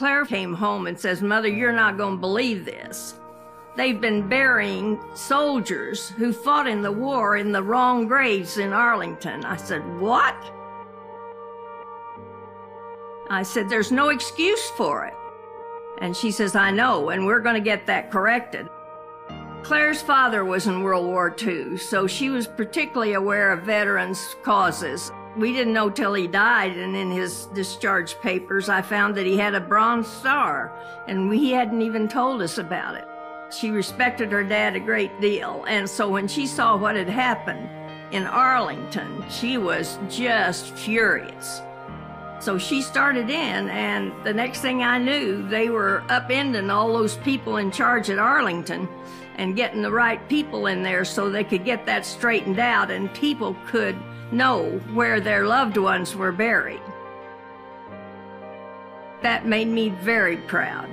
Claire came home and says, Mother, you're not going to believe this. They've been burying soldiers who fought in the war in the wrong graves in Arlington. I said, What? I said, There's no excuse for it. And she says, I know, and we're going to get that corrected. Claire's father was in World War II, so she was particularly aware of veterans' causes. We didn't know till he died, and in his discharge papers, I found that he had a Bronze Star, and he hadn't even told us about it. She respected her dad a great deal, and so when she saw what had happened in Arlington, she was just furious. So she started in, and the next thing I knew, they were upending all those people in charge at Arlington and getting the right people in there so they could get that straightened out and people could know where their loved ones were buried. That made me very proud.